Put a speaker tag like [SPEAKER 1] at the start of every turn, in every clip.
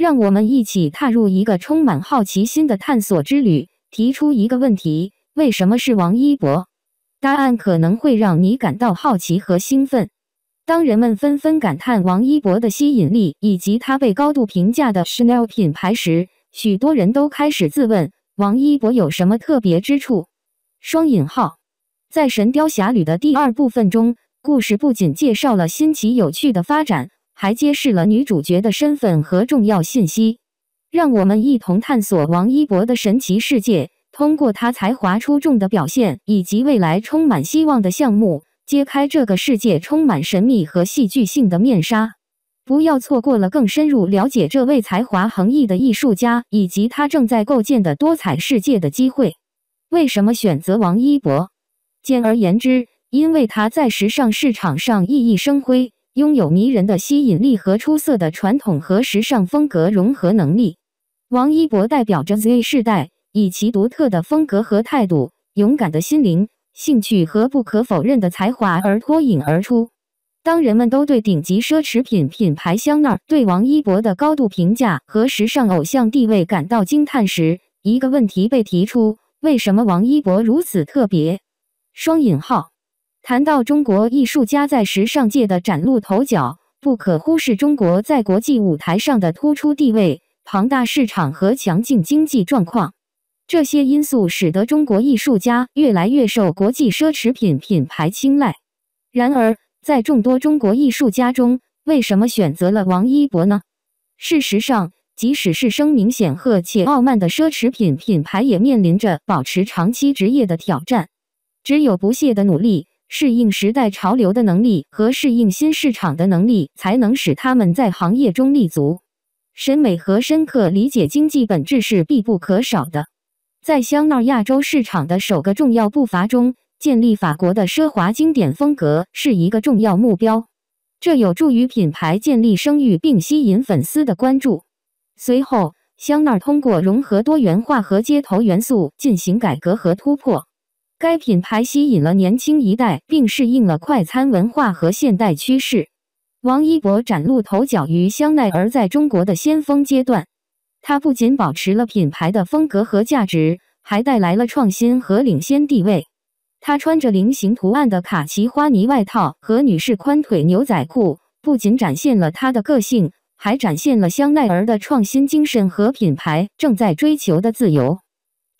[SPEAKER 1] 让我们一起踏入一个充满好奇心的探索之旅。提出一个问题：为什么是王一博？答案可能会让你感到好奇和兴奋。当人们纷纷感叹王一博的吸引力以及他被高度评价的 Chanel 品牌时，许多人都开始自问：王一博有什么特别之处？双引号，在《神雕侠侣》的第二部分中，故事不仅介绍了新奇有趣的发展，还揭示了女主角的身份和重要信息。让我们一同探索王一博的神奇世界，通过他才华出众的表现以及未来充满希望的项目。揭开这个世界充满神秘和戏剧性的面纱，不要错过了更深入了解这位才华横溢的艺术家以及他正在构建的多彩世界的机会。为什么选择王一博？简而言之，因为他在时尚市场上熠熠生辉，拥有迷人的吸引力和出色的传统和时尚风格融合能力。王一博代表着 Z 世代，以其独特的风格和态度、勇敢的心灵。兴趣和不可否认的才华而脱颖而出。当人们都对顶级奢侈品品牌香奈儿对王一博的高度评价和时尚偶像地位感到惊叹时，一个问题被提出：为什么王一博如此特别？双引号。谈到中国艺术家在时尚界的崭露头角，不可忽视中国在国际舞台上的突出地位、庞大市场和强劲经济状况。这些因素使得中国艺术家越来越受国际奢侈品品牌青睐。然而，在众多中国艺术家中，为什么选择了王一博呢？事实上，即使是声名显赫且傲慢的奢侈品品牌，也面临着保持长期职业的挑战。只有不懈的努力、适应时代潮流的能力和适应新市场的能力，才能使他们在行业中立足。审美和深刻理解经济本质是必不可少的。在香奈儿亚洲市场的首个重要步伐中，建立法国的奢华经典风格是一个重要目标。这有助于品牌建立声誉并吸引粉丝的关注。随后，香奈儿通过融合多元化和街头元素进行改革和突破。该品牌吸引了年轻一代，并适应了快餐文化和现代趋势。王一博崭露头角于香奈儿在中国的先锋阶段。他不仅保持了品牌的风格和价值，还带来了创新和领先地位。他穿着菱形图案的卡其花呢外套和女士宽腿牛仔裤，不仅展现了他的个性，还展现了香奈儿的创新精神和品牌正在追求的自由。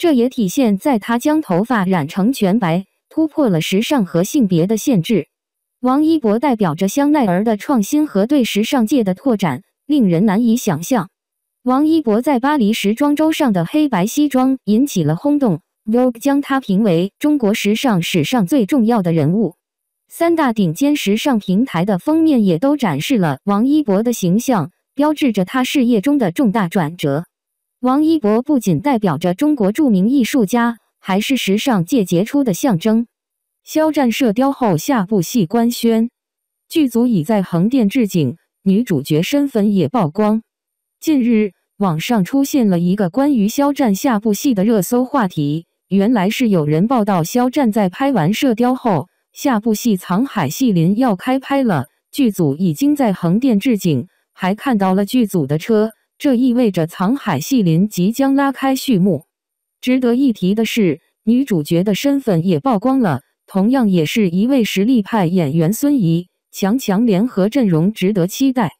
[SPEAKER 1] 这也体现在他将头发染成全白，突破了时尚和性别的限制。王一博代表着香奈儿的创新和对时尚界的拓展，令人难以想象。王一博在巴黎时装周上的黑白西装引起了轰动，Vogue 将他评为中国时尚史上最重要的人物。三大顶尖时尚平台的封面也都展示了王一博的形象，标志着他事业中的重大转折。王一博不仅代表着中国著名艺术家，还是时尚界杰出的象征。肖战射雕后下部戏官宣，剧组已在横店置景，女主角身份也曝光。近日，网上出现了一个关于肖战下部戏的热搜话题。原来是有人报道，肖战在拍完《射雕》后，下部戏《藏海戏林》要开拍了，剧组已经在横店置景，还看到了剧组的车，这意味着《藏海戏林》即将拉开序幕。值得一提的是，女主角的身份也曝光了，同样也是一位实力派演员孙怡，强强联合阵容值得期待。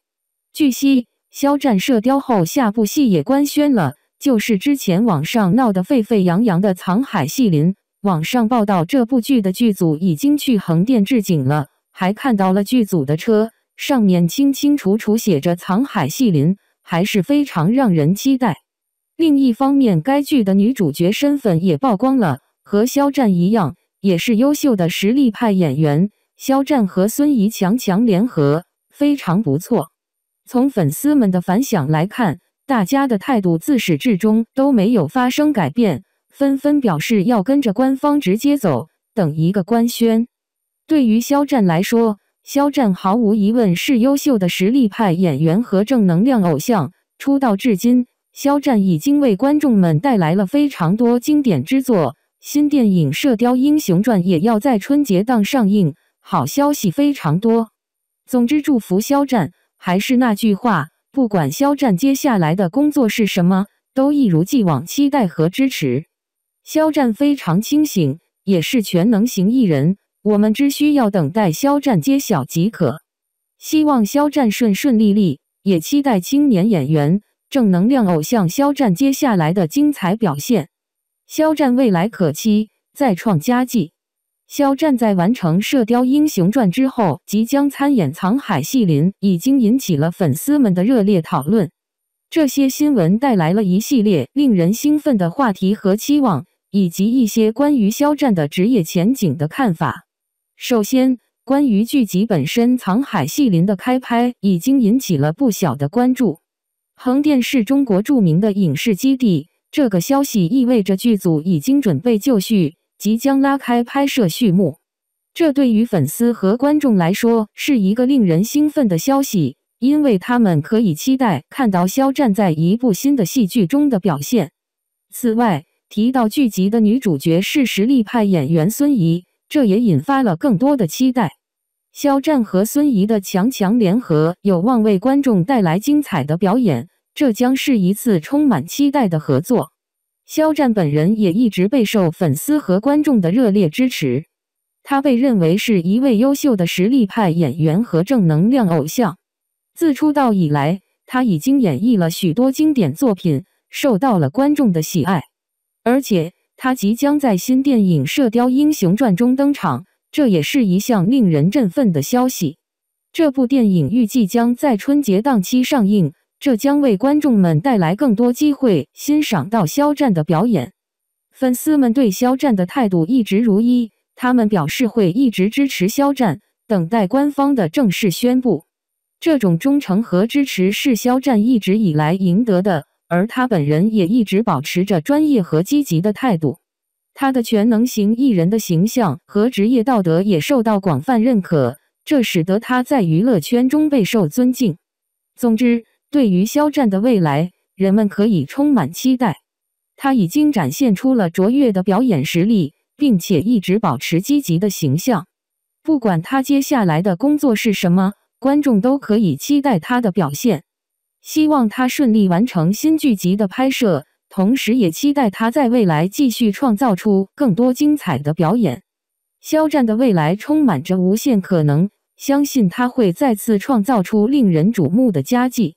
[SPEAKER 1] 据悉。肖战射雕后，下部戏也官宣了，就是之前网上闹得沸沸扬扬的《藏海戏林》。网上报道，这部剧的剧组已经去横店置景了，还看到了剧组的车，上面清清楚楚写着“藏海戏林”，还是非常让人期待。另一方面，该剧的女主角身份也曝光了，和肖战一样，也是优秀的实力派演员。肖战和孙怡强强联合，非常不错。从粉丝们的反响来看，大家的态度自始至终都没有发生改变，纷纷表示要跟着官方直接走，等一个官宣。对于肖战来说，肖战毫无疑问是优秀的实力派演员和正能量偶像。出道至今，肖战已经为观众们带来了非常多经典之作。新电影《射雕英雄传》也要在春节档上映，好消息非常多。总之，祝福肖战。还是那句话，不管肖战接下来的工作是什么，都一如既往期待和支持。肖战非常清醒，也是全能型艺人，我们只需要等待肖战揭晓即可。希望肖战顺顺利利，也期待青年演员、正能量偶像肖战接下来的精彩表现。肖战未来可期，再创佳绩。肖战在完成《射雕英雄传》之后，即将参演《藏海戏林》，已经引起了粉丝们的热烈讨论。这些新闻带来了一系列令人兴奋的话题和期望，以及一些关于肖战的职业前景的看法。首先，关于剧集本身，《藏海系林》的开拍已经引起了不小的关注。横店是中国著名的影视基地，这个消息意味着剧组已经准备就绪。即将拉开拍摄序幕，这对于粉丝和观众来说是一个令人兴奋的消息，因为他们可以期待看到肖战在一部新的戏剧中的表现。此外，提到剧集的女主角是实力派演员孙怡，这也引发了更多的期待。肖战和孙怡的强强联合有望为观众带来精彩的表演，这将是一次充满期待的合作。肖战本人也一直备受粉丝和观众的热烈支持，他被认为是一位优秀的实力派演员和正能量偶像。自出道以来，他已经演绎了许多经典作品，受到了观众的喜爱。而且，他即将在新电影《射雕英雄传》中登场，这也是一项令人振奋的消息。这部电影预计将在春节档期上映。这将为观众们带来更多机会欣赏到肖战的表演。粉丝们对肖战的态度一直如一，他们表示会一直支持肖战，等待官方的正式宣布。这种忠诚和支持是肖战一直以来赢得的，而他本人也一直保持着专业和积极的态度。他的全能型艺人的形象和职业道德也受到广泛认可，这使得他在娱乐圈中备受尊敬。总之。对于肖战的未来，人们可以充满期待。他已经展现出了卓越的表演实力，并且一直保持积极的形象。不管他接下来的工作是什么，观众都可以期待他的表现。希望他顺利完成新剧集的拍摄，同时也期待他在未来继续创造出更多精彩的表演。肖战的未来充满着无限可能，相信他会再次创造出令人瞩目的佳绩。